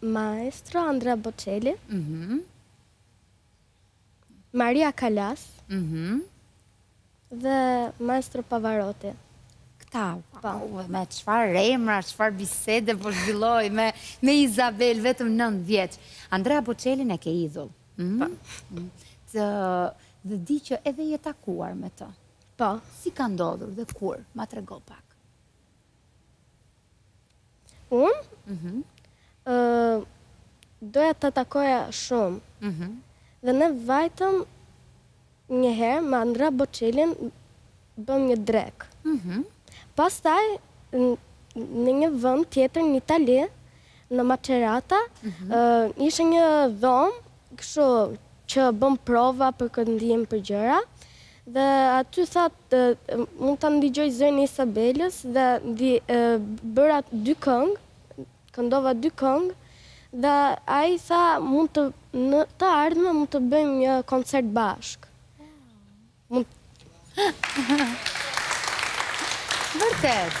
Maestro Andrea Bocelli. Mhm. Maria Callas. Mhm. Dhe Maestro Pavarotti. Këta, pa, po. me çfarë emra, çfarë bisede po zhvilloj, me, me Izabel, vetëm nëntë vjeç. Andrea Bocellin e ke idhull. Mhm. Pa. Po. Mhm. Të, dhe di që edhe je takuar me të. Po. Si ka ndodhur dhe kur, më trego pak. Unë? Mhm. Doja ta takoja shumë. Mhm. Dhe ne vajtëm një herë me Andrea Bocellin bëmë një drekë. Mhm. Pastaj në një vend tjetër në Itali, në Macerata, mhm. ishte një dhomë Kështu që bëmë prova për këndimin, për gjëra dhe aty tha mund ta ndigjoj zërin e Isabelës dhe bëra dy këngë, këndova dy këngë dhe ai tha mund të, në të ardhmen mund të bëjmë një koncert bashkë. Vërtet.